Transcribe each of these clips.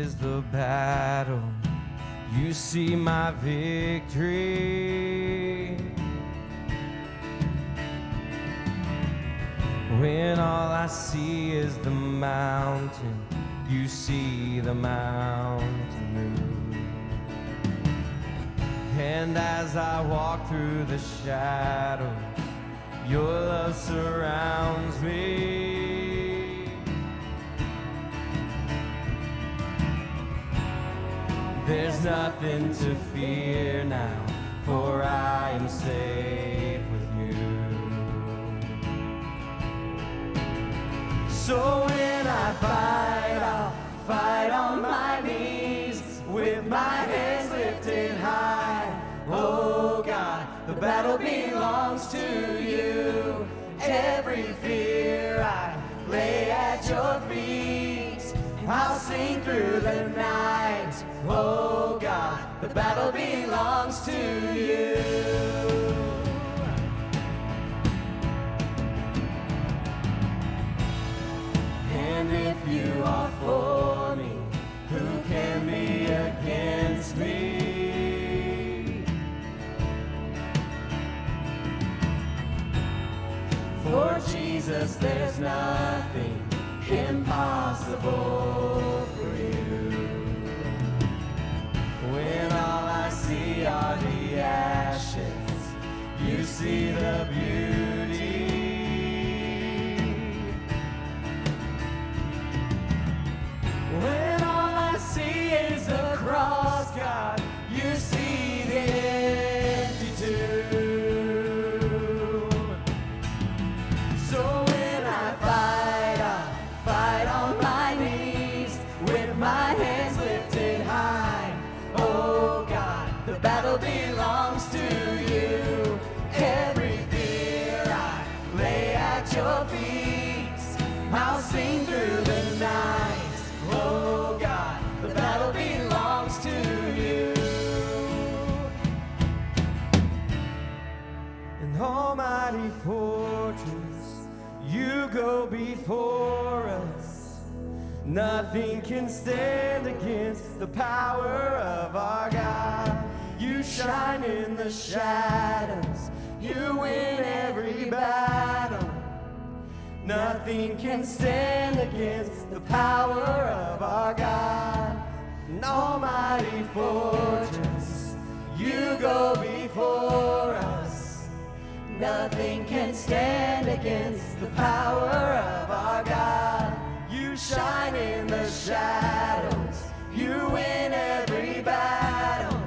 is the battle, you see my victory. When all I see is the mountain, you see the mountain move. And as I walk through the shadows, nothing to fear now, for I am safe with you. So when I fight, I'll fight on my knees with my hands lifted high. Oh God, the battle the battle belongs to you. And if you are for me, who can be against me? For Jesus, there's nothing impossible are the ashes, you see the beauty. When all I see is the cross, go before us. Nothing can stand against the power of our God. You shine in the shadows, you win every battle. Nothing can stand against the power of our God. An almighty fortress, you go before us. Nothing can stand against the power of our God. You shine in the shadows, you win every battle.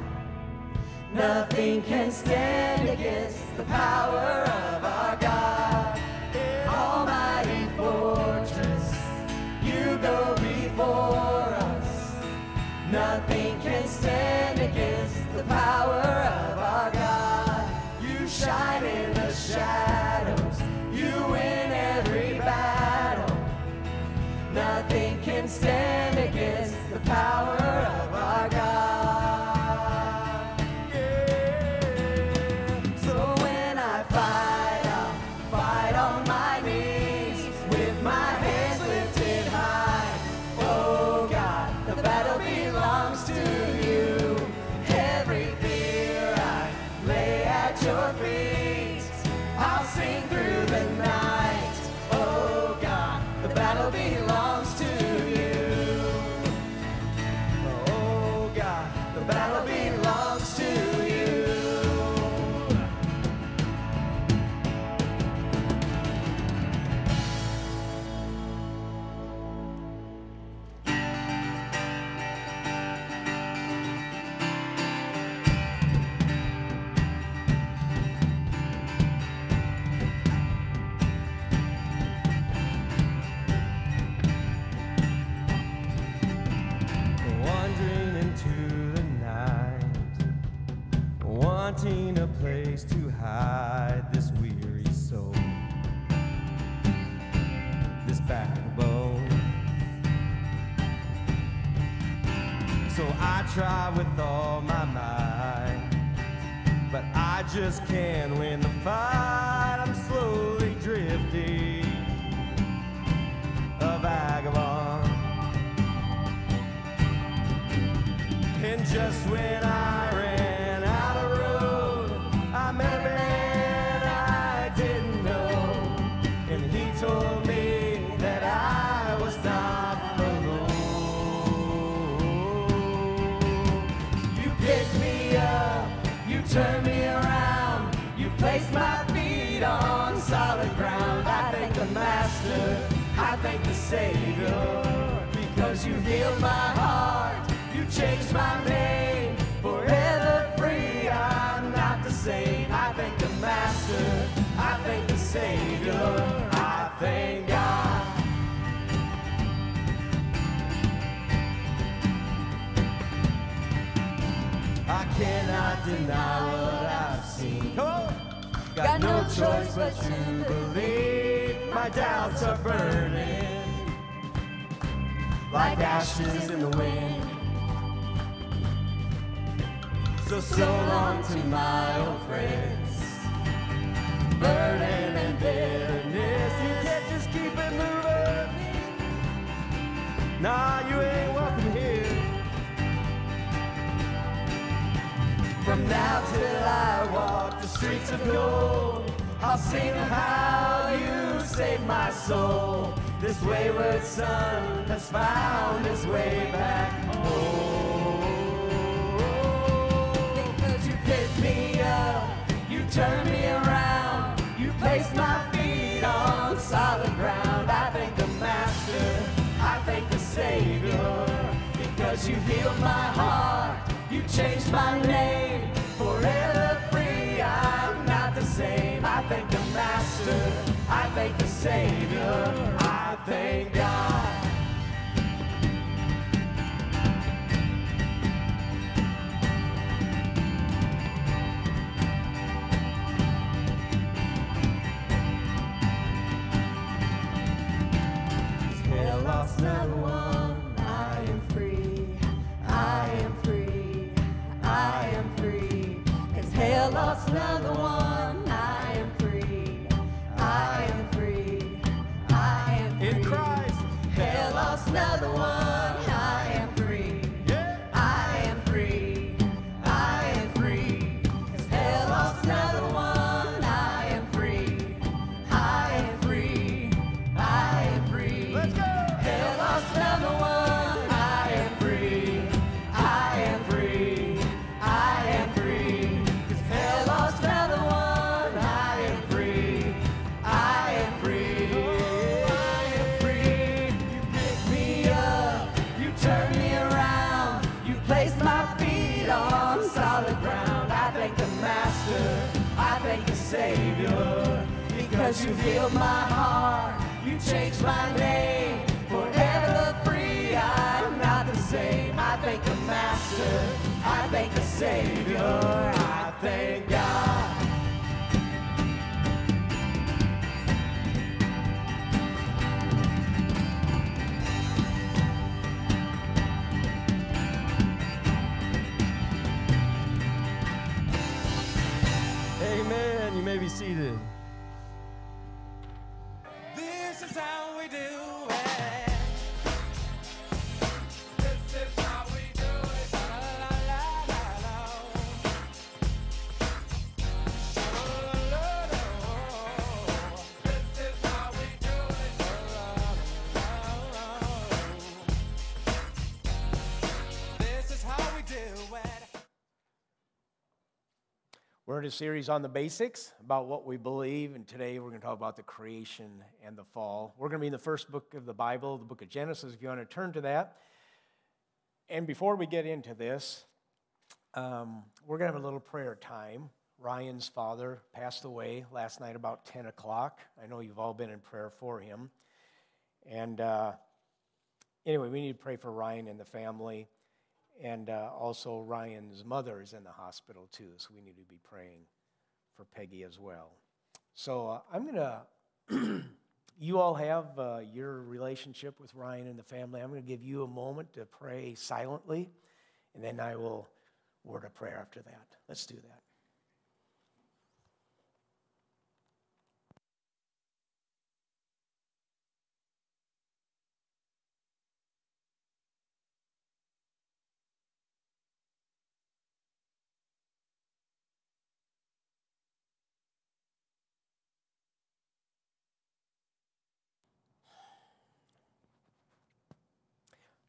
Nothing can stand against the power of our God. Almighty fortress, you go before us. Nothing can stand against the power of our God. You shine in stand just can't Savior, because you healed my heart, you changed my name, forever free. I'm not the same. I thank the Master, I thank the Savior, I thank God. I cannot deny what I've seen. Got no choice but to believe. My doubts are burning like ashes in the wind. So, so long to my old friends. Burden and bitterness. You can't just keep it moving. Nah, you ain't welcome here. From now till I walk the streets of gold, I'll sing how you saved my soul. This wayward son has found his way back home. Because you picked me up, you turned me around, you placed my feet on solid ground. I thank the Master, I thank the Savior, because you healed my heart, you changed my name, forever thank the Master, I thank the Savior, I thank I thank the Savior. Because you healed my heart. You changed my name. Forever free. I'm not the same. I thank the Master. I thank the Savior. I thank God. We're a series on the basics about what we believe, and today we're going to talk about the creation and the fall. We're going to be in the first book of the Bible, the book of Genesis, if you want to turn to that. And before we get into this, um, we're going to have a little prayer time. Ryan's father passed away last night about 10 o'clock. I know you've all been in prayer for him. And uh, anyway, we need to pray for Ryan and the family. And uh, also, Ryan's mother is in the hospital too, so we need to be praying for Peggy as well. So uh, I'm going to, you all have uh, your relationship with Ryan and the family. I'm going to give you a moment to pray silently, and then I will word a prayer after that. Let's do that.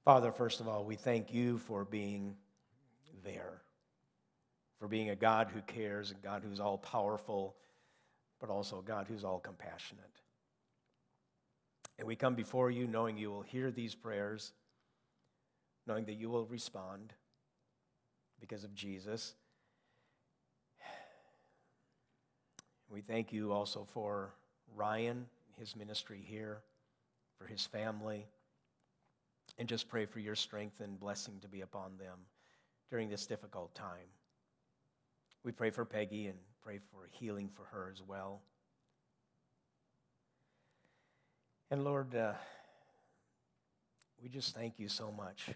Father, first of all, we thank you for being there, for being a God who cares, a God who's all powerful, but also a God who's all compassionate. And we come before you knowing you will hear these prayers, knowing that you will respond because of Jesus. We thank you also for Ryan, his ministry here, for his family, and just pray for your strength and blessing to be upon them during this difficult time. We pray for Peggy and pray for healing for her as well. And Lord, uh, we just thank you so much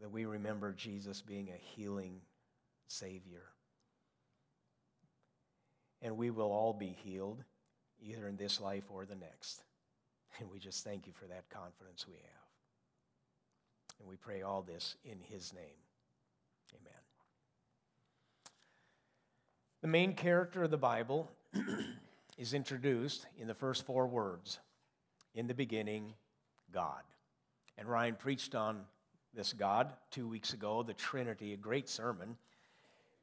that we remember Jesus being a healing Savior. And we will all be healed, either in this life or the next. And we just thank you for that confidence we have. And we pray all this in His name. Amen. The main character of the Bible is introduced in the first four words In the beginning, God. And Ryan preached on this God two weeks ago, the Trinity, a great sermon.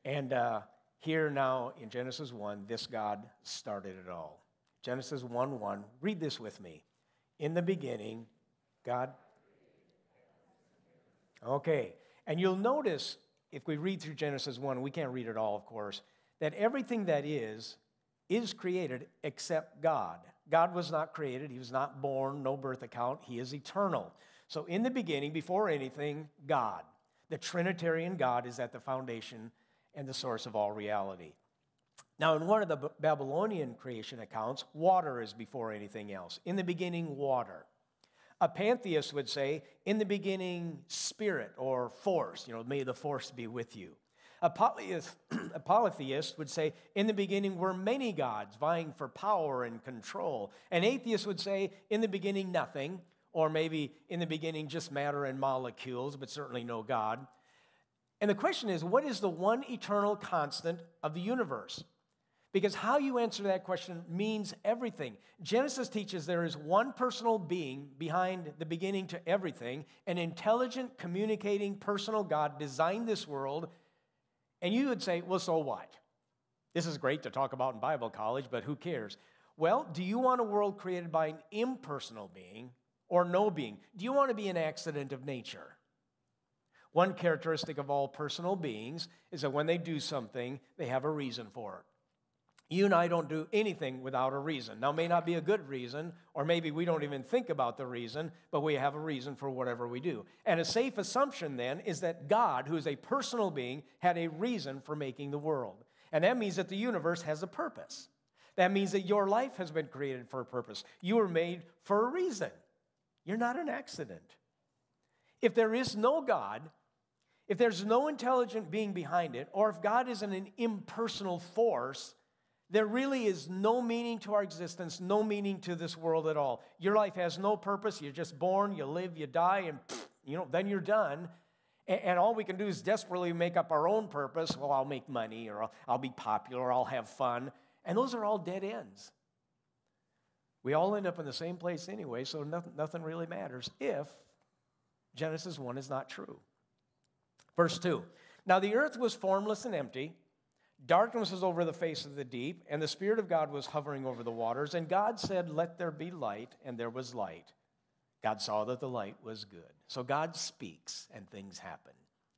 And uh, here now in Genesis 1, this God started it all. Genesis 1 1, read this with me. In the beginning, God. Okay, and you'll notice if we read through Genesis 1, we can't read it all, of course, that everything that is, is created except God. God was not created, He was not born, no birth account, He is eternal. So, in the beginning, before anything, God. The Trinitarian God is at the foundation and the source of all reality. Now, in one of the Babylonian creation accounts, water is before anything else. In the beginning, water. A pantheist would say, in the beginning, spirit or force. You know, may the force be with you. A polytheist, a polytheist would say, in the beginning were many gods vying for power and control. An atheist would say, in the beginning, nothing, or maybe in the beginning, just matter and molecules, but certainly no God. And the question is, what is the one eternal constant of the universe? Because how you answer that question means everything. Genesis teaches there is one personal being behind the beginning to everything, an intelligent, communicating, personal God designed this world. And you would say, well, so what? This is great to talk about in Bible college, but who cares? Well, do you want a world created by an impersonal being or no being? Do you want to be an accident of nature? One characteristic of all personal beings is that when they do something, they have a reason for it. You and I don't do anything without a reason. Now, may not be a good reason, or maybe we don't even think about the reason, but we have a reason for whatever we do. And a safe assumption then is that God, who is a personal being, had a reason for making the world. And that means that the universe has a purpose. That means that your life has been created for a purpose. You were made for a reason. You're not an accident. If there is no God, if there's no intelligent being behind it, or if God isn't an impersonal force, there really is no meaning to our existence, no meaning to this world at all. Your life has no purpose. You're just born, you live, you die, and you know, then you're done. And, all we can do is desperately make up our own purpose. Well, I'll make money, or I'll, I'll be popular, or I'll have fun. And those are all dead ends. We all end up in the same place anyway, so nothing, nothing really matters if Genesis 1 is not true. Verse 2 Now the earth was formless and empty. Darkness was over the face of the deep, and the Spirit of God was hovering over the waters. And God said, Let there be light, and there was light. God saw that the light was good. So God speaks, and things happen.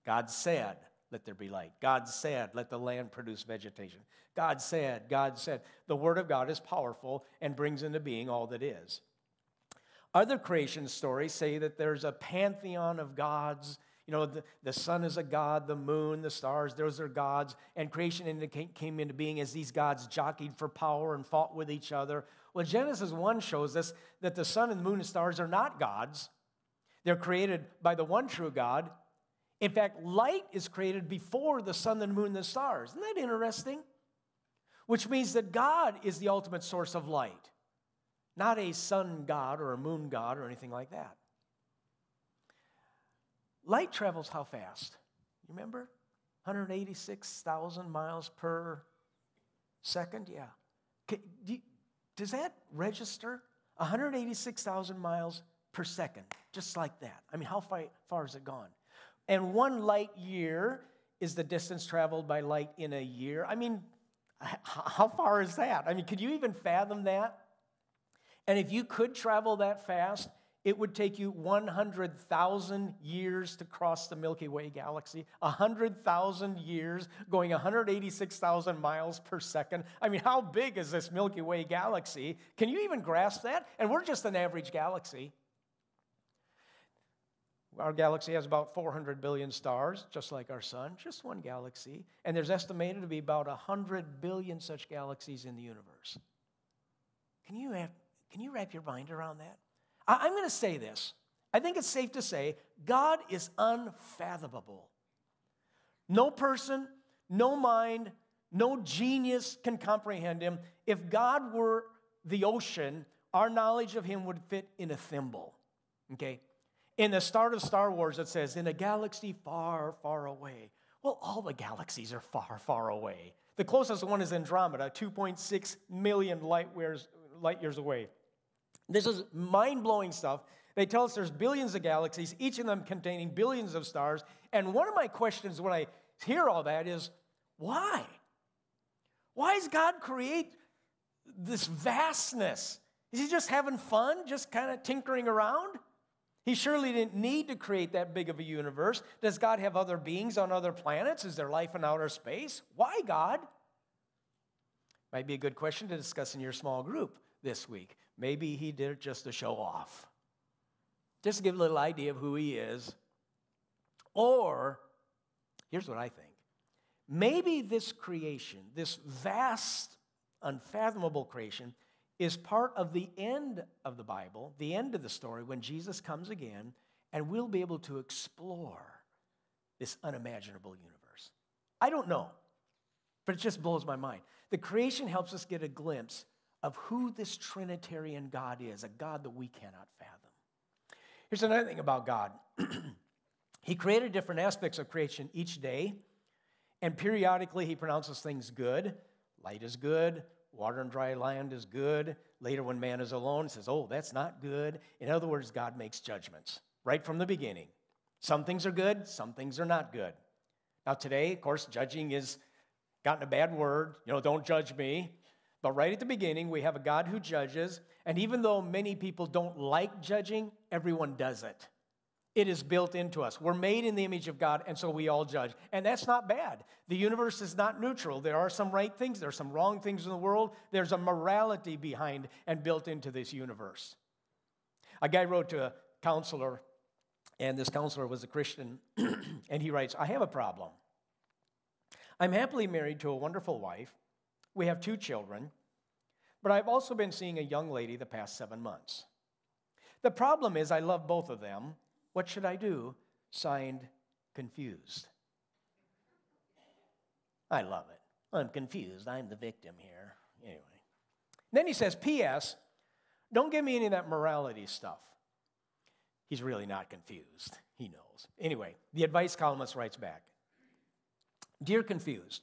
God said, Let there be light. God said, Let the land produce vegetation. God said, God said. The Word of God is powerful and brings into being all that is. Other creation stories say that there's a pantheon of gods you know, the, the sun is a god, the moon, the stars, those are gods. And creation came into being as these gods jockeyed for power and fought with each other. Well, Genesis 1 shows us that the sun and the moon and stars are not gods, they're created by the one true God. In fact, light is created before the sun, and the moon, and the stars. Isn't that interesting? Which means that God is the ultimate source of light, not a sun god or a moon god or anything like that. Light travels how fast? You remember? 186,000 miles per second? Yeah. does that register? 186,000 miles per second, just like that. I mean, how far, far has it gone? And one light year is the distance traveled by light in a year. I mean, how far is that? I mean, could you even fathom that? And if you could travel that fast, it would take you 100,000 years to cross the Milky Way galaxy. 100,000 years going 186,000 miles per second. I mean, how big is this Milky Way galaxy? Can you even grasp that? And we're just an average galaxy. Our galaxy has about 400 billion stars, just like our sun, just one galaxy. And there's estimated to be about 100 billion such galaxies in the universe. Can you, have, can you wrap your mind around that? I, I'm going to say this. I think it's safe to say God is unfathomable. No person, no mind, no genius can comprehend him. If God were the ocean, our knowledge of him would fit in a thimble. Okay? In the start of Star Wars, it says, in a galaxy far, far away. Well, all the galaxies are far, far away. The closest one is Andromeda, 2.6 million light years, light years away. This is mind blowing stuff. They tell us there's billions of galaxies, each of them containing billions of stars. And one of my questions when I hear all that is why? Why does God create this vastness? Is he just having fun, just kind of tinkering around? He surely didn't need to create that big of a universe. Does God have other beings on other planets? Is there life in outer space? Why, God? Might be a good question to discuss in your small group this week. Maybe he did it just to show off, just to give a little idea of who he is. Or, here's what I think maybe this creation, this vast, unfathomable creation, is part of the end of the Bible, the end of the story, when Jesus comes again, and we'll be able to explore this unimaginable universe. I don't know, but it just blows my mind. The creation helps us get a glimpse of who this Trinitarian God is, a God that we cannot fathom. Here's another thing about God He created different aspects of creation each day, and periodically He pronounces things good. Light is good, water and dry land is good. Later, when man is alone, says, Oh, that's not good. In other words, God makes judgments right from the beginning. Some things are good, some things are not good. Now, today, of course, judging is gotten a bad word. You know, don't judge me. But right at the beginning, we have a God who judges. And even though many people don't like judging, everyone does it. It is built into us. We're made in the image of God, and so we all judge. And that's not bad. The universe is not neutral. There are some right things, there are some wrong things in the world. There's a morality behind and built into this universe. A guy wrote to a counselor, and this counselor was a Christian, and he writes I have a problem. I'm happily married to a wonderful wife. We have two children, but I've also been seeing a young lady the past seven months. The problem is, I love both of them. What should I do? Signed, confused. I love it. I'm confused. I'm the victim here. Anyway. Then he says, P.S., don't give me any of that morality stuff. He's really not confused. He knows. Anyway, the advice columnist writes back Dear confused,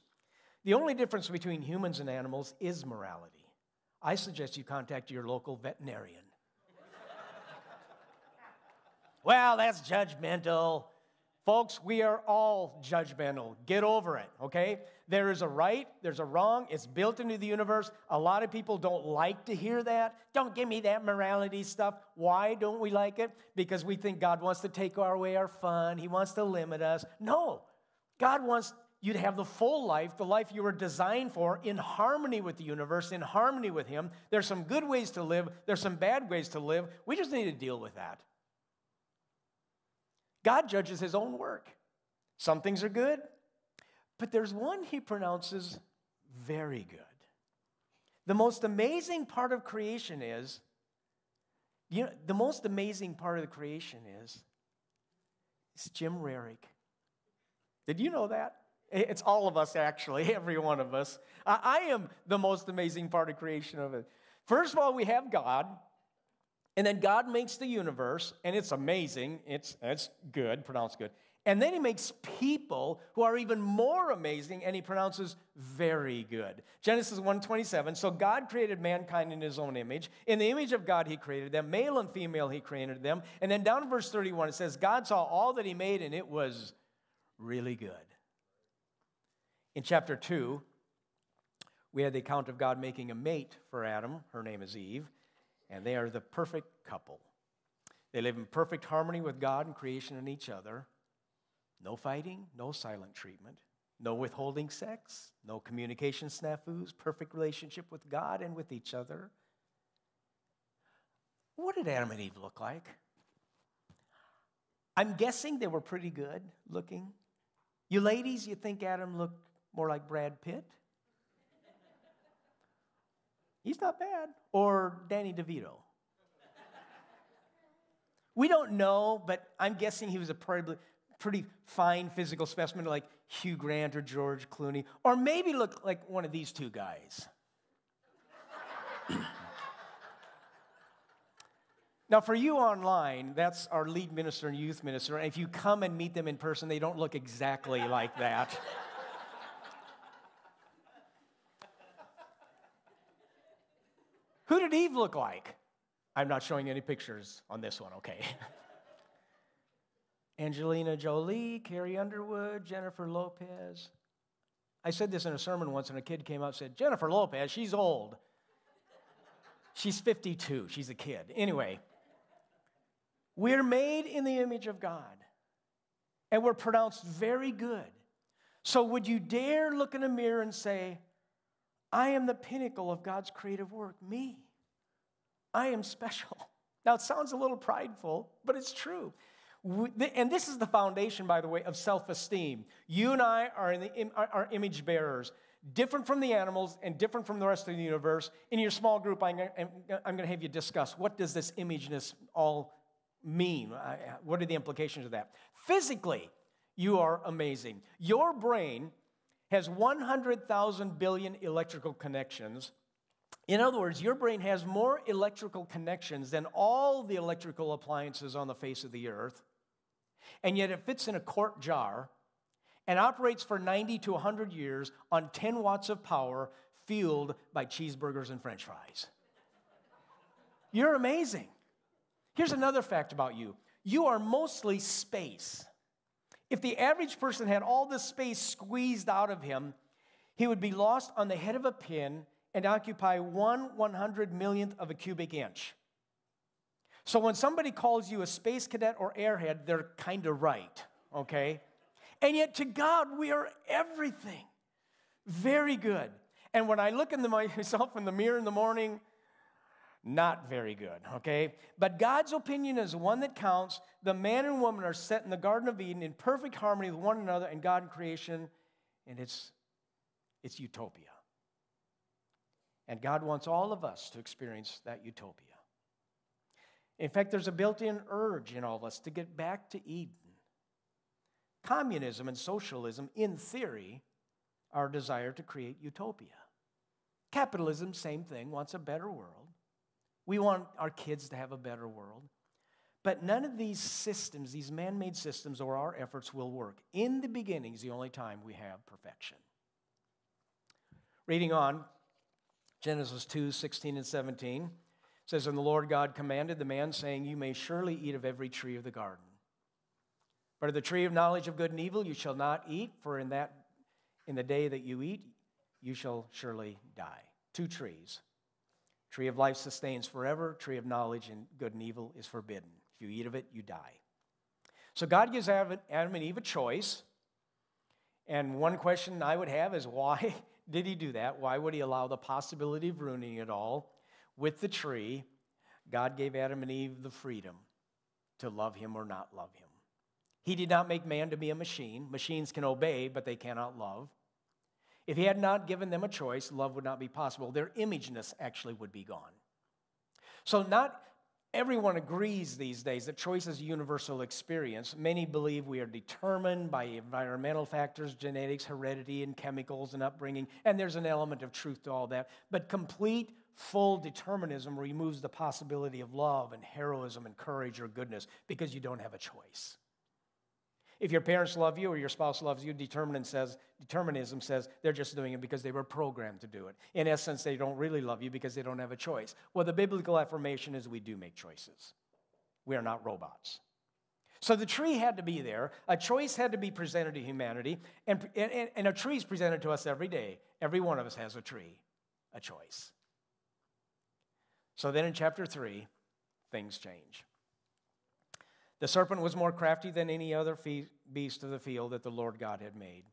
the only difference between humans and animals is morality. I suggest you contact your local veterinarian. well, that's judgmental. Folks, we are all judgmental. Get over it, okay? There is a right, there's a wrong, it's built into the universe. A lot of people don't like to hear that. Don't give me that morality stuff. Why don't we like it? Because we think God wants to take away our fun, He wants to limit us. No, God wants you to have the full life, the life you were designed for, in harmony with the universe, in harmony with Him. There's some good ways to live, there's some bad ways to live. We just need to deal with that. God judges His own work. Some things are good, but there's one He pronounces very good. The most amazing part of creation is, you know, the most amazing part of the creation is, it's Jim Rarick. Did you know that? It's all of us, actually, every one of us. I am the most amazing part of creation of it. First of all, we have God, and then God makes the universe, and it's amazing. It's, it's good, pronounced good. And then he makes people who are even more amazing, and he pronounces very good. Genesis 1:27. So God created mankind in his own image. In the image of God, he created them. Male and female, he created them. And then down in verse 31, it says, God saw all that he made, and it was really good. In chapter 2, we had the account of God making a mate for Adam. Her name is Eve, and they are the perfect couple. They live in perfect harmony with God and creation and each other. No fighting, no silent treatment, no withholding sex, no communication snafus, perfect relationship with God and with each other. What did Adam and Eve look like? I'm guessing they were pretty good looking. You ladies, you think Adam looked more like Brad Pitt? He's not bad. Or Danny DeVito. We don't know, but I'm guessing he was a pretty, pretty fine physical specimen like Hugh Grant or George Clooney, or maybe look like one of these two guys. now, for you online, that's our lead minister and youth minister. And if you come and meet them in person, they don't look exactly like that. Did Eve look like? I'm not showing any pictures on this one, okay? Angelina Jolie, Carrie Underwood, Jennifer Lopez. I said this in a sermon once, and a kid came up and said, Jennifer Lopez, she's old. She's 52, she's a kid. Anyway, we're made in the image of God, and we're pronounced very good. So, would you dare look in a mirror and say, I am the pinnacle of God's creative work, me? I am special. Now, it sounds a little prideful, but it's true. And this is the foundation, by the way, of self esteem. You and I are, the, are image bearers, different from the animals and different from the rest of the universe. In your small group, I'm going to have you discuss what does this imageness all mean? What are the implications of that? Physically, you are amazing. Your brain has 100,000 billion electrical connections in other words, your brain has more electrical connections than all the electrical appliances on the face of the earth, and yet it fits in a quart jar and operates for 90 to 100 years on 10 watts of power fueled by cheeseburgers and french fries. You're amazing. Here's another fact about you you are mostly space. If the average person had all this space squeezed out of him, he would be lost on the head of a pin and occupy one one hundred millionth of a cubic inch. So when somebody calls you a space cadet or airhead, they're kind of right, okay? And yet to God, we are everything. Very good. And when I look into myself in the mirror in the morning, not very good, okay? But God's opinion is one that counts. The man and woman are set in the Garden of Eden in perfect harmony with one another and God in creation, and it's, it's utopia. And God wants all of us to experience that utopia. In fact, there's a built in urge in all of us to get back to Eden. Communism and socialism, in theory, are a desire to create utopia. Capitalism, same thing, wants a better world. We want our kids to have a better world. But none of these systems, these man made systems, or our efforts will work. In the beginning is the only time we have perfection. Reading on, Genesis 2 16 and 17 says, And the Lord God commanded the man, saying, You may surely eat of every tree of the garden. But of the tree of knowledge of good and evil you shall not eat, for in that in the day that you eat, you shall surely die. Two trees. Tree of life sustains forever, tree of knowledge and good and evil is forbidden. If you eat of it, you die. So God gives Adam and Eve a choice. And one question I would have is why did he do that? Why would he allow the possibility of ruining it all? With the tree, God gave Adam and Eve the freedom to love him or not love him. He did not make man to be a machine. Machines can obey, but they cannot love. If he had not given them a choice, love would not be possible. Their imageness actually would be gone. So, not Everyone agrees these days that choice is a universal experience. Many believe we are determined by environmental factors, genetics, heredity, and chemicals and upbringing, and there's an element of truth to all that. But complete, full determinism removes the possibility of love and heroism and courage or goodness because you don't have a choice. If your parents love you or your spouse loves you, determinism says, determinism says they're just doing it because they were programmed to do it. In essence, they don't really love you because they don't have a choice. Well, the biblical affirmation is we do make choices. We are not robots. So the tree had to be there. A choice had to be presented to humanity. And, and, and a tree is presented to us every day. Every one of us has a tree, a choice. So then in chapter 3, things change. The serpent was more crafty than any other beast of the field that the Lord God had made.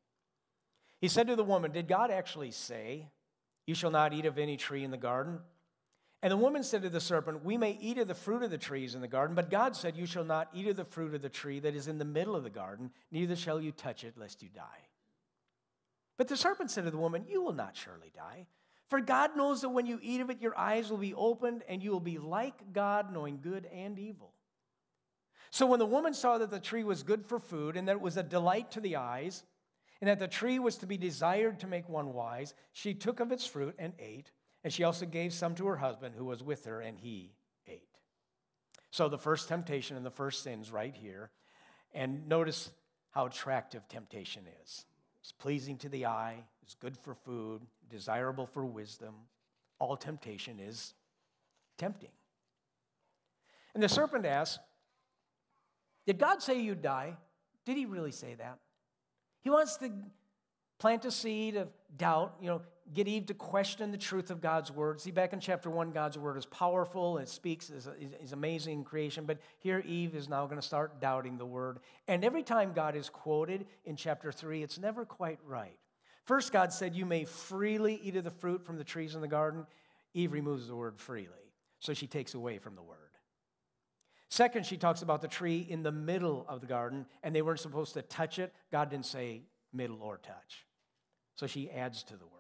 He said to the woman, Did God actually say, You shall not eat of any tree in the garden? And the woman said to the serpent, We may eat of the fruit of the trees in the garden, but God said, You shall not eat of the fruit of the tree that is in the middle of the garden, neither shall you touch it, lest you die. But the serpent said to the woman, You will not surely die. For God knows that when you eat of it, your eyes will be opened, and you will be like God, knowing good and evil. So when the woman saw that the tree was good for food, and that it was a delight to the eyes, and that the tree was to be desired to make one wise, she took of its fruit and ate. And she also gave some to her husband who was with her, and he ate. So the first temptation and the first sin's right here. And notice how attractive temptation is. It's pleasing to the eye, it's good for food, desirable for wisdom. All temptation is tempting. And the serpent asks, Did God say you'd die? Did he really say that? He wants to plant a seed of doubt, you know, get Eve to question the truth of God's word. See, back in chapter one, God's word is powerful, it speaks, is, amazing creation. But here, Eve is now going to start doubting the word. And every time God is quoted in chapter three, it's never quite right. First, God said, You may freely eat of the fruit from the trees in the garden. Eve removes the word freely, so she takes away from the word. Second, she talks about the tree in the middle of the garden, and they weren't supposed to touch it. God didn't say middle or touch. So she adds to the word.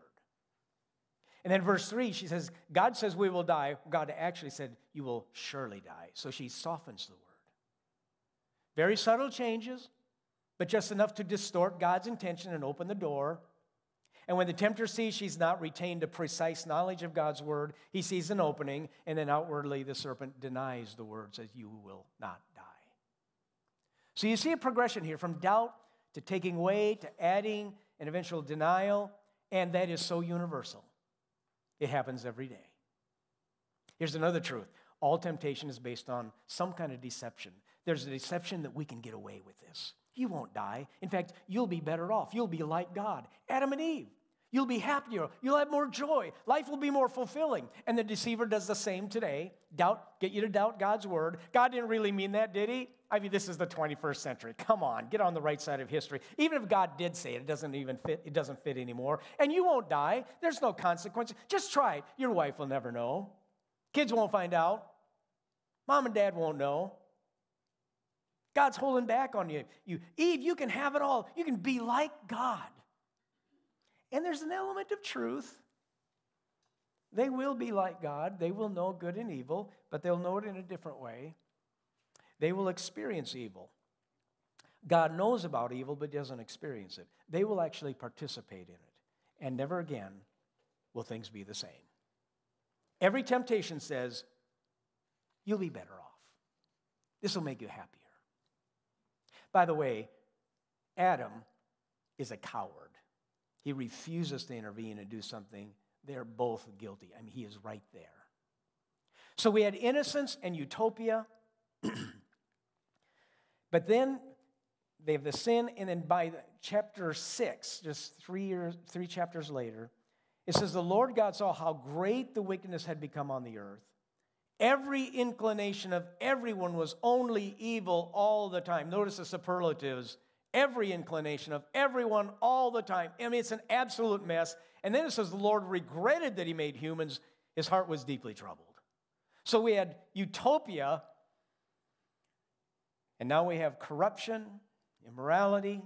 And then verse 3, she says, God says we will die. God actually said, You will surely die. So she softens the word. Very subtle changes, but just enough to distort God's intention and open the door. And when the tempter sees she's not retained a precise knowledge of God's word, he sees an opening, and then outwardly the serpent denies the word, says, You will not die. So you see a progression here from doubt to taking away to adding an eventual denial, and that is so universal. It happens every day. Here's another truth all temptation is based on some kind of deception. There's a deception that we can get away with this. You won't die. In fact, you'll be better off. You'll be like God. Adam and Eve. You'll be happier. You'll have more joy. Life will be more fulfilling. And the deceiver does the same today. Doubt, get you to doubt God's word. God didn't really mean that, did he? I mean, this is the 21st century. Come on, get on the right side of history. Even if God did say it, it doesn't even fit, it doesn't fit anymore. And you won't die. There's no consequence. Just try it. Your wife will never know. Kids won't find out. Mom and dad won't know. God's holding back on you. you. Eve, you can have it all. You can be like God. And there's an element of truth. They will be like God. They will know good and evil, but they'll know it in a different way. They will experience evil. God knows about evil, but doesn't experience it. They will actually participate in it. And never again will things be the same. Every temptation says, You'll be better off. This will make you happier. By the way, Adam is a coward. He refuses to intervene and do something. They're both guilty. I mean, he is right there. So we had innocence and utopia. but then they have the sin, and then by chapter six, just three years, three chapters later, it says, The Lord God saw how great the wickedness had become on the earth. Every inclination of everyone was only evil all the time. Notice the superlatives. Every inclination of everyone all the time. I mean, it's an absolute mess. And then it says the Lord regretted that he made humans. His heart was deeply troubled. So we had utopia, and now we have corruption, immorality,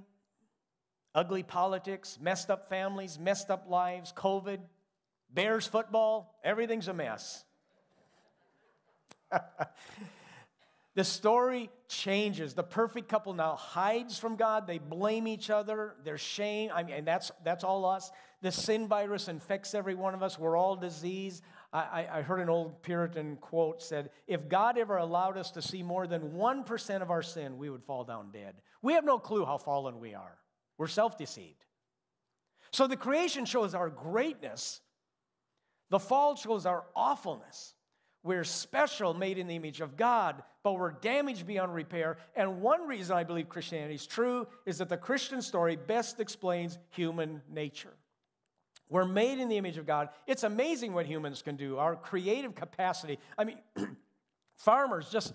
ugly politics, messed up families, messed up lives, COVID, Bears football, everything's a mess. The story changes. The perfect couple now hides from God. They blame each other. Their shame. I mean, and that's that's all us. The sin virus infects every one of us. We're all diseased. I, I, heard an old Puritan quote said, "If God ever allowed us to see more than one percent of our sin, we would fall down dead." We have no clue how fallen we are. We're self-deceived. So the creation shows our greatness. The fall shows our awfulness. We're special, made in the image of God, but we're damaged beyond repair. And one reason I believe Christianity is true is that the Christian story best explains human nature. We're made in the image of God. It's amazing what humans can do, our creative capacity. I mean, farmers just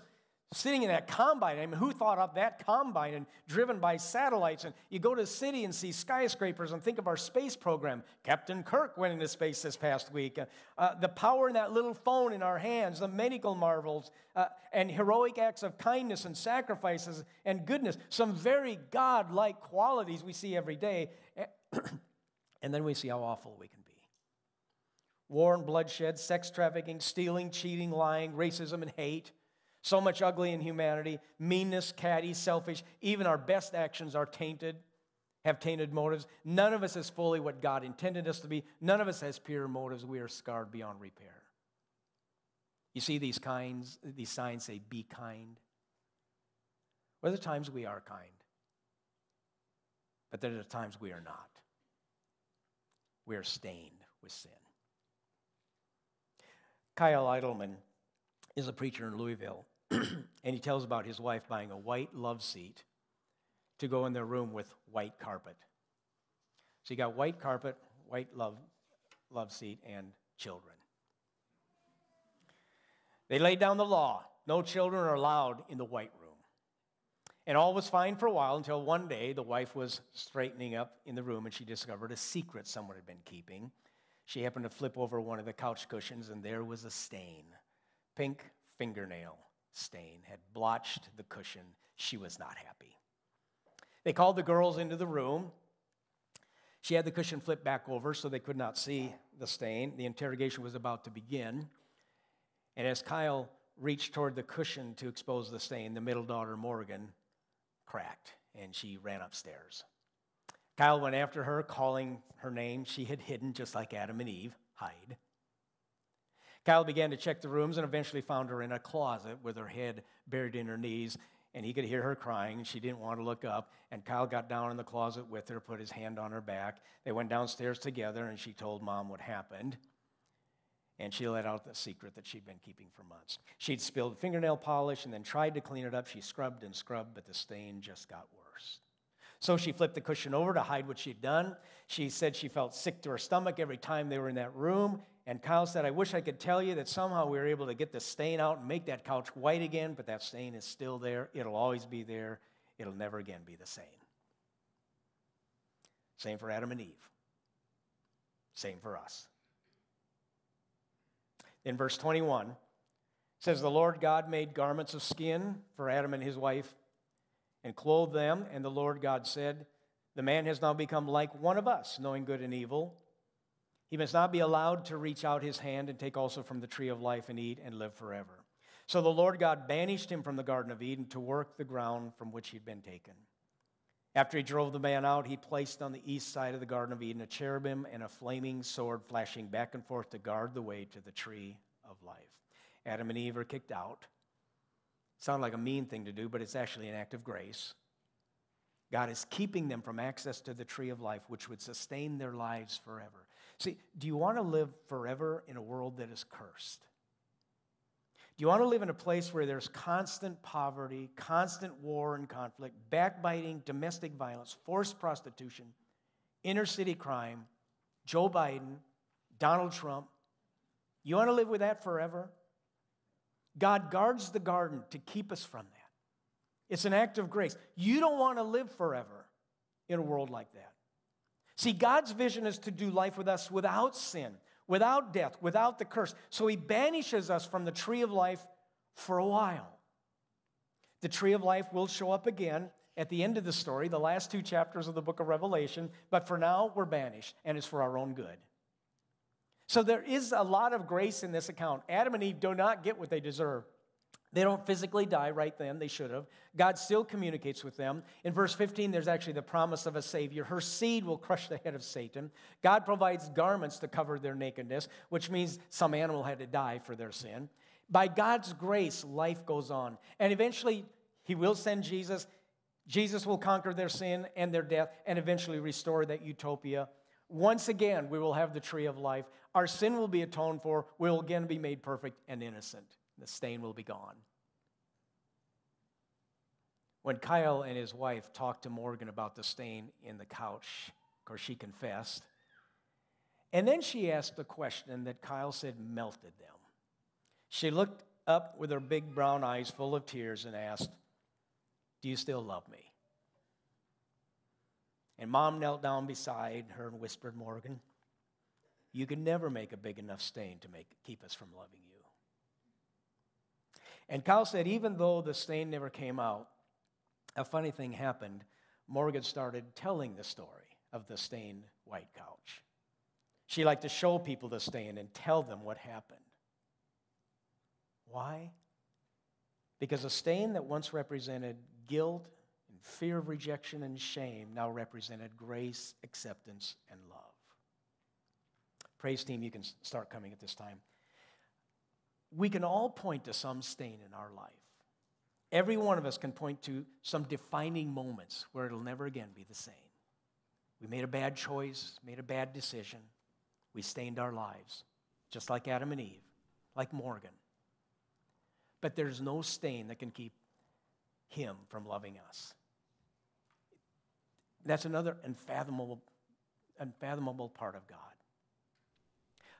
sitting in that combine. I mean, who thought up that combine and driven by satellites? And you go to the city and see skyscrapers and think of our space program. Captain Kirk went into space this past week. Uh, uh, the power in that little phone in our hands, the medical marvels, uh, and heroic acts of kindness and sacrifices and goodness. Some very God like qualities we see every day. and then we see how awful we can be. War and bloodshed, sex trafficking, stealing, cheating, lying, racism, and hate. So much ugly in humanity, meanness, catty, selfish. Even our best actions are tainted, have tainted motives. None of us is fully what God intended us to be. None of us has pure motives. We are scarred beyond repair. You see these kinds, these signs say, be kind. Well, there are times we are kind, but there are times we are not. We are stained with sin. Kyle Idleman is a preacher in Louisville, and he tells about his wife buying a white love seat to go in their room with white carpet. So you got white carpet, white love, love seat, and children. They laid down the law no children are allowed in the white room. And all was fine for a while until one day the wife was straightening up in the room and she discovered a secret someone had been keeping. She happened to flip over one of the couch cushions and there was a stain pink fingernail stain had blotched the cushion. She was not happy. They called the girls into the room. She had the cushion flipped back over so they could not see the stain. The interrogation was about to begin. And as Kyle reached toward the cushion to expose the stain, the middle daughter, Morgan, cracked and she ran upstairs. Kyle went after her, calling her name. She had hidden, just like Adam and Eve hide. Kyle began to check the rooms and eventually found her in a closet with her head buried in her knees. And he could hear her crying. She didn't want to look up. And Kyle got down in the closet with her, put his hand on her back. They went downstairs together, and she told mom what happened. And she let out the secret that she'd been keeping for months. She'd spilled fingernail polish and then tried to clean it up. She scrubbed and scrubbed, but the stain just got worse. So she flipped the cushion over to hide what she'd done. She said she felt sick to her stomach every time they were in that room. And Kyle said, I wish I could tell you that somehow we were able to get the stain out and make that couch white again, but that stain is still there. It'll always be there. It'll never again be the same. Same for Adam and Eve. Same for us. In verse 21, says, The Lord God made garments of skin for Adam and his wife and clothed them. And the Lord God said, The man has now become like one of us, knowing good and evil. He must not be allowed to reach out his hand and take also from the tree of life and eat and live forever. So the Lord God banished him from the Garden of Eden to work the ground from which he'd been taken. After he drove the man out, he placed on the east side of the Garden of Eden a cherubim and a flaming sword flashing back and forth to guard the way to the tree of life. Adam and Eve are kicked out. Sound like a mean thing to do, but it's actually an act of grace. God is keeping them from access to the tree of life, which would sustain their lives forever. See, do you want to live forever in a world that is cursed? Do you want to live in a place where there's constant poverty, constant war and conflict, backbiting, domestic violence, forced prostitution, inner city crime, Joe Biden, Donald Trump? You want to live with that forever? God guards the garden to keep us from that. It's an act of grace. You don't want to live forever in a world like that. See, God's vision is to do life with us without sin, without death, without the curse. So he banishes us from the tree of life for a while. The tree of life will show up again at the end of the story, the last two chapters of the book of Revelation, but for now, we're banished, and it's for our own good. So there is a lot of grace in this account. Adam and Eve do not get what they deserve. They don't physically die right then, they should have. God still communicates with them. In verse 15, there's actually the promise of a Savior. Her seed will crush the head of Satan. God provides garments to cover their nakedness, which means some animal had to die for their sin. By God's grace, life goes on. And eventually, He will send Jesus. Jesus will conquer their sin and their death and eventually restore that utopia. Once again, we will have the tree of life. Our sin will be atoned for. We will again be made perfect and innocent. The stain will be gone. When Kyle and his wife talked to Morgan about the stain in the couch, of course, she confessed. And then she asked a question that Kyle said melted them. She looked up with her big brown eyes full of tears and asked, Do you still love me? And mom knelt down beside her and whispered, Morgan, you can never make a big enough stain to make, keep us from loving you. And Kyle said, even though the stain never came out, a funny thing happened. Morgan started telling the story of the stained white couch. She liked to show people the stain and tell them what happened. Why? Because a stain that once represented guilt and fear of rejection and shame now represented grace, acceptance, and love. Praise team, you can start coming at this time. We can all point to some stain in our life. Every one of us can point to some defining moments where it'll never again be the same. We made a bad choice, made a bad decision. We stained our lives, just like Adam and Eve, like Morgan. But there's no stain that can keep him from loving us. That's another unfathomable, unfathomable part of God.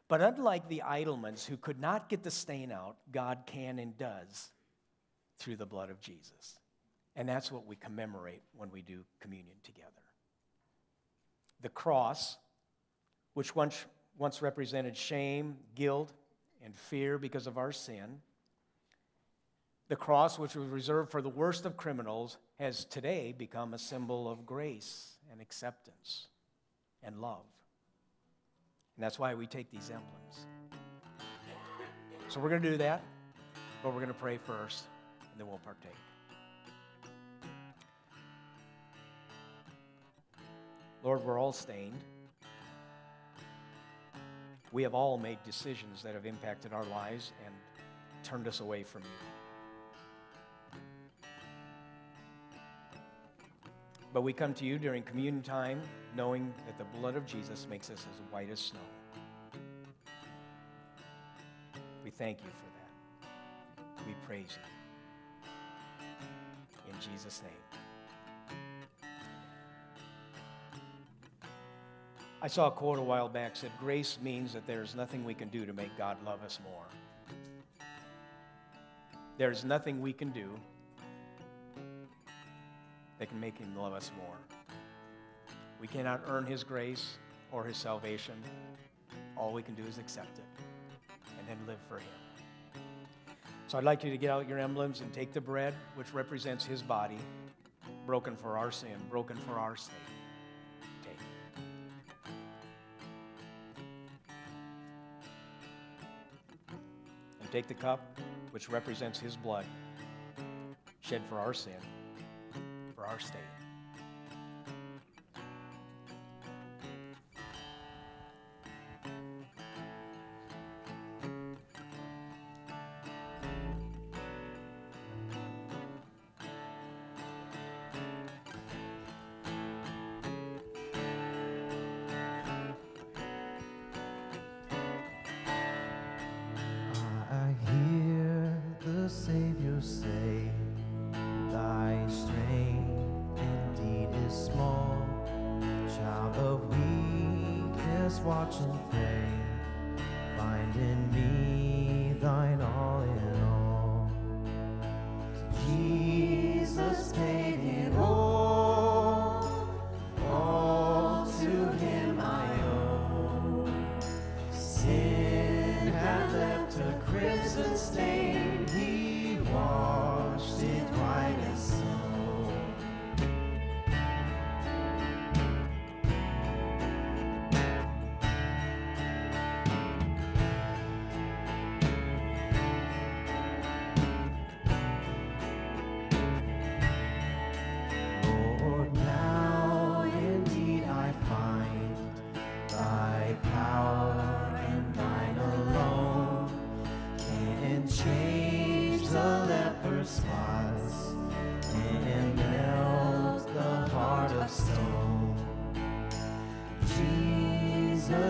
But unlike the Idlemans who could not get the stain out, God can and does through the blood of Jesus. And that's what we commemorate when we do communion together. The cross, which once, once represented shame, guilt, and fear because of our sin, the cross, which was reserved for the worst of criminals, has today become a symbol of grace and acceptance and love. And that's why we take these emblems. So we're going to do that, but we're going to pray first, and then we'll partake. Lord, we're all stained. We have all made decisions that have impacted our lives and turned us away from you. But we come to you during communion time knowing that the blood of Jesus makes us as white as snow. We thank you for that. We praise you. In Jesus' name. I saw a quote a while back said, Grace means that there is nothing we can do to make God love us more. There is nothing we can do that can make Him love us more. We cannot earn His grace or His salvation. All we can do is accept it and then live for Him. So I'd like you to get out your emblems and take the bread, which represents His body, broken for our sin, broken for our sake. Take. And take the cup, which represents His blood, shed for our sin, our state.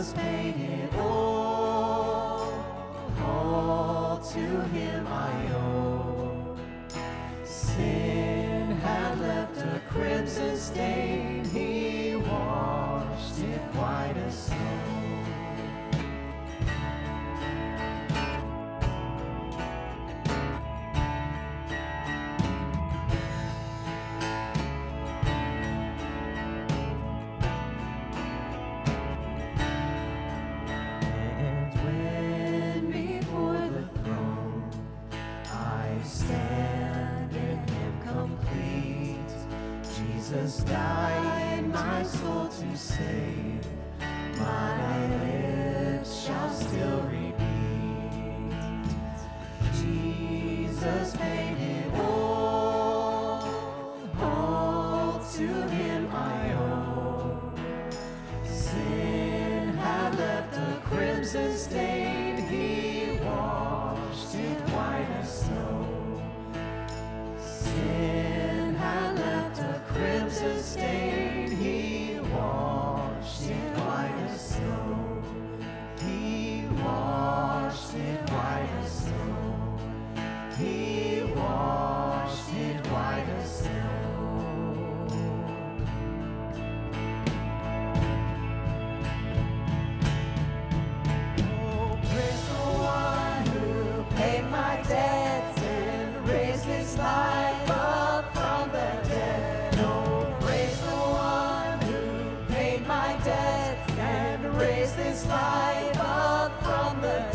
was made in died my soul to save.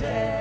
day.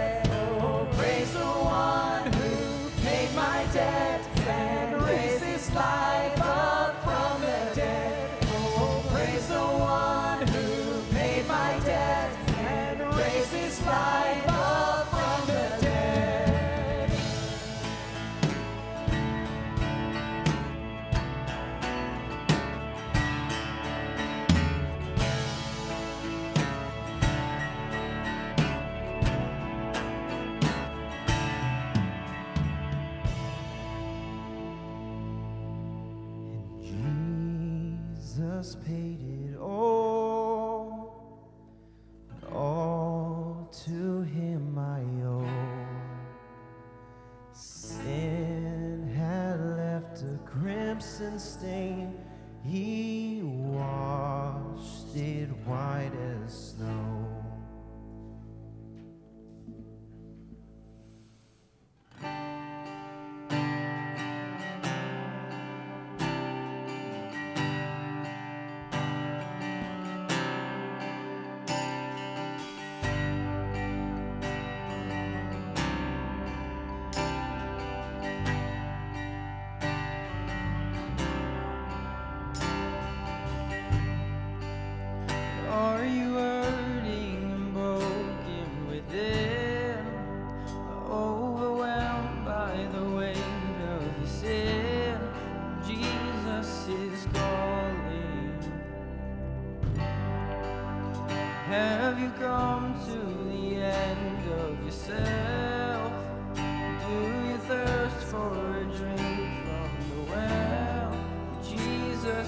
Oh,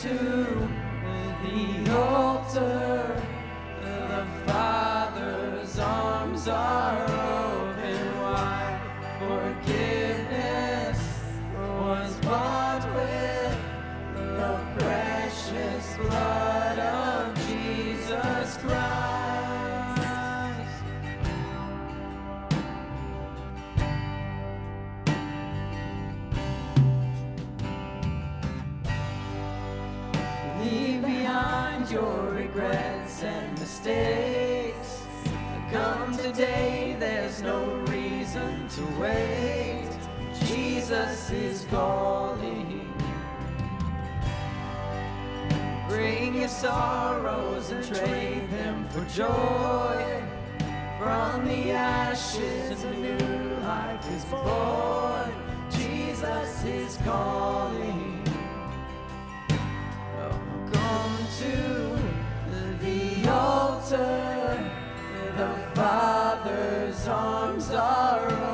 to the altar. Jesus is calling. Bring your sorrows and trade them for joy. From the ashes, a new life is born. Jesus is calling. Oh, come to the altar. The Father's arms are open.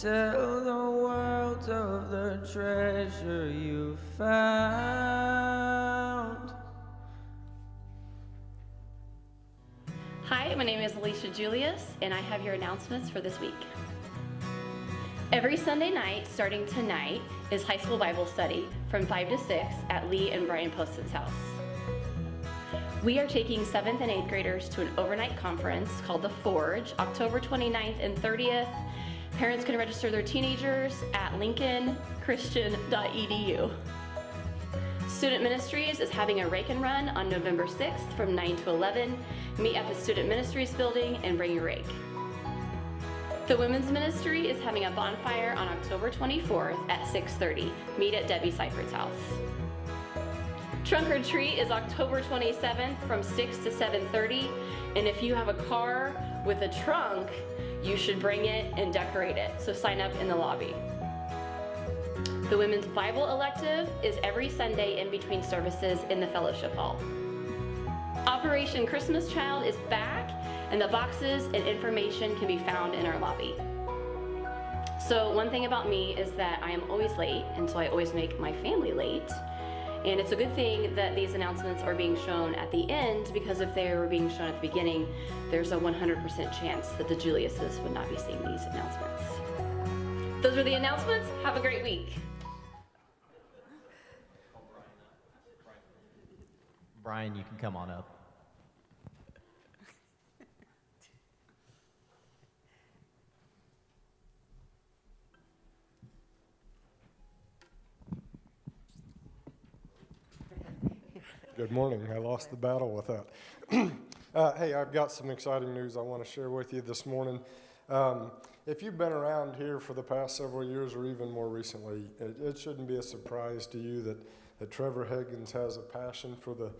Tell the world of the treasure you found. Hi, my name is Alicia Julius, and I have your announcements for this week. Every Sunday night, starting tonight, is high school Bible study from 5 to 6 at Lee and Brian Poston's house. We are taking 7th and 8th graders to an overnight conference called The Forge, October 29th and 30th. Parents can register their teenagers at lincolnchristian.edu. Student Ministries is having a rake and run on November 6th from 9 to 11. Meet at the Student Ministries building and bring your rake. The Women's Ministry is having a bonfire on October 24th at 6:30. Meet at Debbie Seifert's house. Trunk or Treat is October 27th from 6 to 7:30, and if you have a car with a trunk, you should bring it and decorate it. So sign up in the lobby. The Women's Bible Elective is every Sunday in between services in the fellowship hall. Operation Christmas Child is back, and the boxes and information can be found in our lobby. So, one thing about me is that I am always late, and so I always make my family late. And it's a good thing that these announcements are being shown at the end because if they were being shown at the beginning, there's a 100% chance that the Juliuses would not be seeing these announcements. Those are the announcements. Have a great week. Brian, you can come on up. Good morning. I lost the battle with that. uh, hey, I've got some exciting news I want to share with you this morning. Um, if you've been around here for the past several years or even more recently, it, it shouldn't be a surprise to you that that Trevor Higgins has a passion for the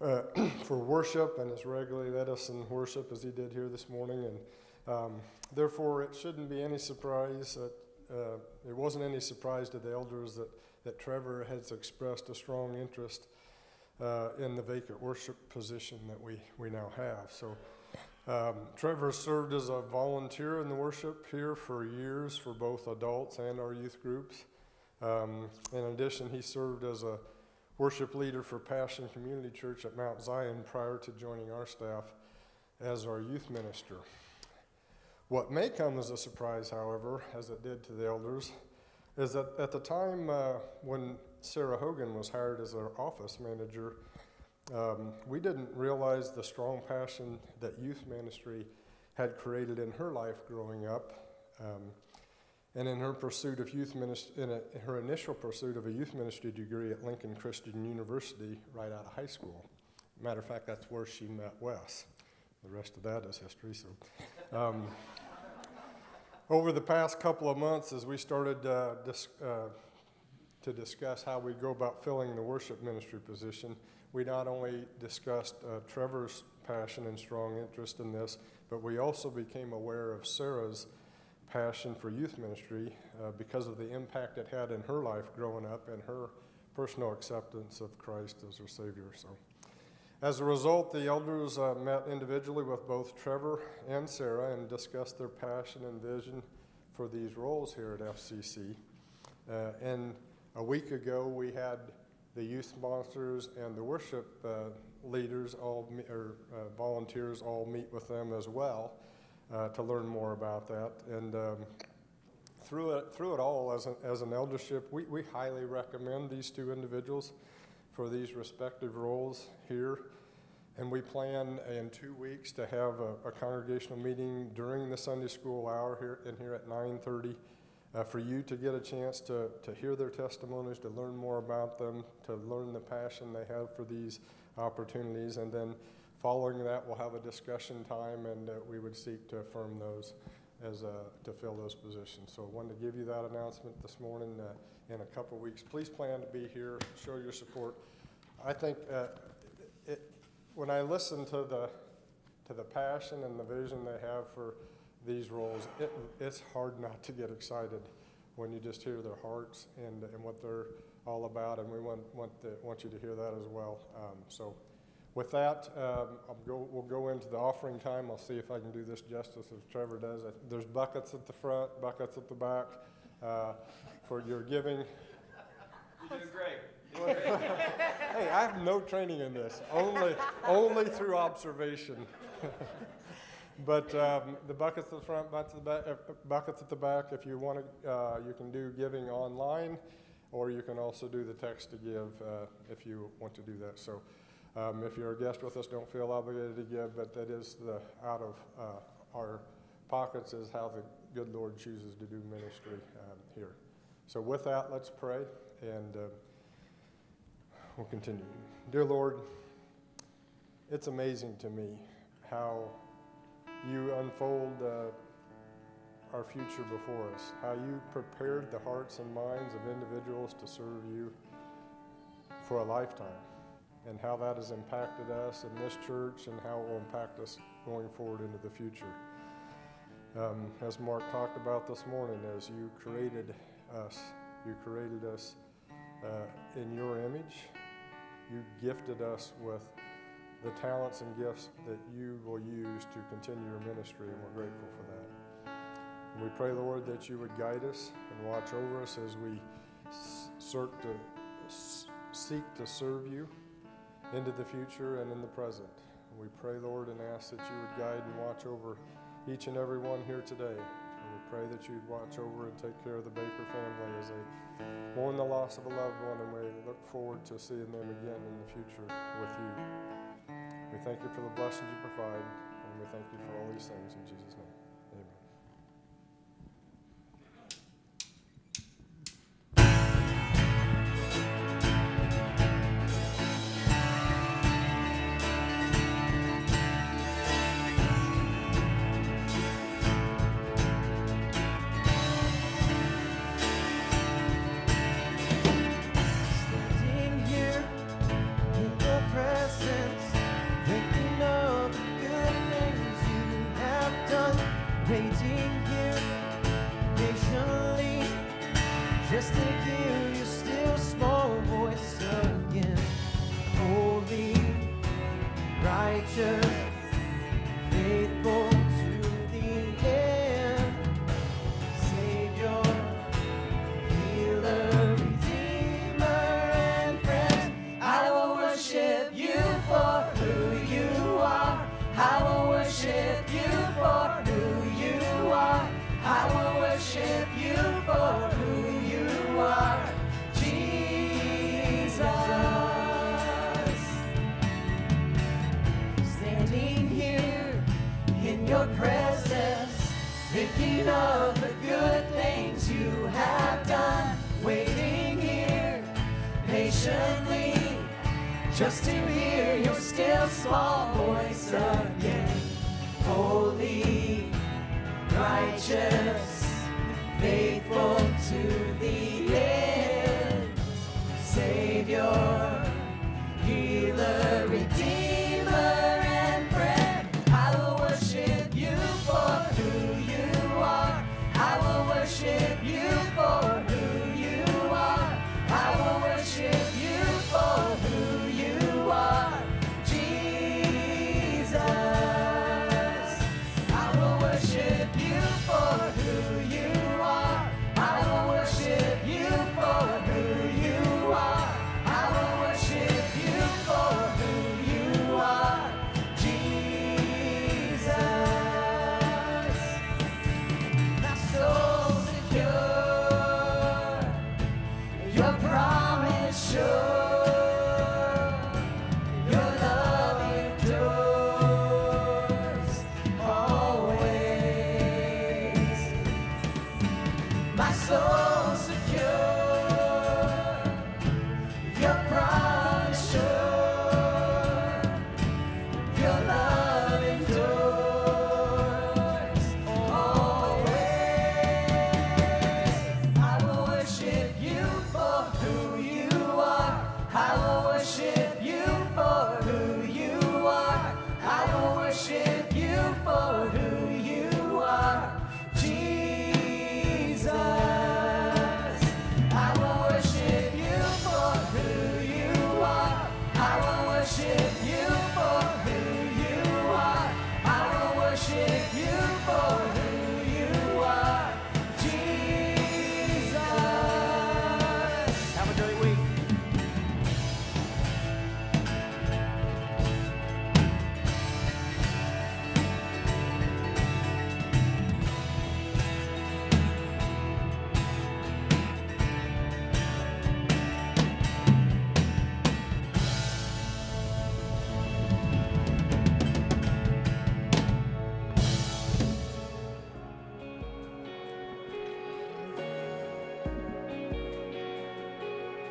uh, for worship and has regularly led us in worship as he did here this morning. And um, therefore, it shouldn't be any surprise that uh, it wasn't any surprise to the elders that, that Trevor has expressed a strong interest uh, in the vacant worship position that we, we now have. So um, Trevor served as a volunteer in the worship here for years for both adults and our youth groups. Um, in addition, he served as a worship leader for Passion Community Church at Mount Zion prior to joining our staff as our youth minister. What may come as a surprise, however, as it did to the elders, is that at the time uh, when Sarah Hogan was hired as our office manager, um, we didn't realize the strong passion that youth ministry had created in her life growing up. Um, and in her pursuit of youth ministry, in, her initial pursuit of a youth ministry degree at Lincoln Christian University right out of high school. Matter of fact, that's where she met Wes. The rest of that is history. So, um, over the past couple of months, as we started uh, uh, to discuss how we go about filling the worship ministry position, we not only discussed uh, Trevor's passion and strong interest in this, but we also became aware of Sarah's passion for youth ministry uh, because of the impact it had in her life growing up and her personal acceptance of Christ as her Savior. So, as a result, the elders uh, met individually with both Trevor and Sarah and discussed their passion and vision for these roles here at FCC. Uh, and a week ago, we had the youth sponsors and the worship uh, leaders, all or uh, volunteers, all meet with them as well uh, to learn more about that. And um, through it, through it all, as an, as an eldership, we, we highly recommend these two individuals for these respective roles here. And we plan in two weeks to have a, a congregational meeting during the Sunday school hour here in here at 9:30 uh, for you to get a chance to, to hear their testimonies, to learn more about them, to learn the passion they have for these opportunities, and then following that, we'll have a discussion time, and uh, we would seek to affirm those as uh, to fill those positions. So, I wanted to give you that announcement this morning. Uh, in a couple of weeks, please plan to be here, show your support. I think uh, it, when I listen to the to the passion and the vision they have for these roles, it, it's hard not to get excited when you just hear their hearts and, and what they're all about, and we want, want, the, want you to hear that as well. Um, so with that, um, I'll go, we'll go into the offering time. I'll see if I can do this justice as Trevor does. I- There's buckets at the front, buckets at the back uh, for your giving. You're doing great. Hey, I have no training in this, only, only through observation. But um, the buckets at the front, buckets at the back, uh, buckets at the back, if you want to, uh, you can do giving online, or you can also do the text to give uh, if you want to do that. So um, if you're a guest with us, don't feel obligated to give, but that is the, out of uh, our pockets is how the good Lord chooses to do ministry um, here. So with that, let's pray, and uh, we'll continue. Dear Lord, it's amazing to me how you unfold uh, our future before us, how you prepared the hearts and minds of individuals to serve you for a lifetime, and how that has impacted us in this church and how it will impact us going forward into the future. Um, as Mark talked about this morning, as you created us, you created us uh, in your image, you gifted us with the talents and gifts that you will use to continue your ministry, and we're grateful for that. And we pray, Lord, that you would guide us and watch over us as we to, seek to serve you into the future and in the present. And we pray, Lord, and ask that you would guide and watch over each and every one here today. And we pray that you'd watch over and take care of the Baker family as they mourn the loss of a loved one, and we look forward to seeing them again in the future with you. We thank you for the blessings you provide, and we thank you for all these things in Jesus' name.